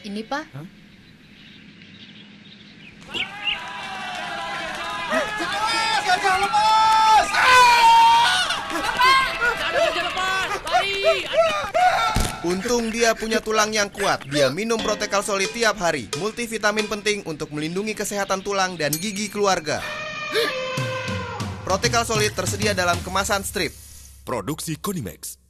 Ini, Pak. Untung dia punya tulang yang kuat. Dia minum Protekal Solid tiap hari. Multivitamin penting untuk melindungi kesehatan tulang dan gigi keluarga. Protekal Solid tersedia dalam kemasan strip. Produksi Konimax.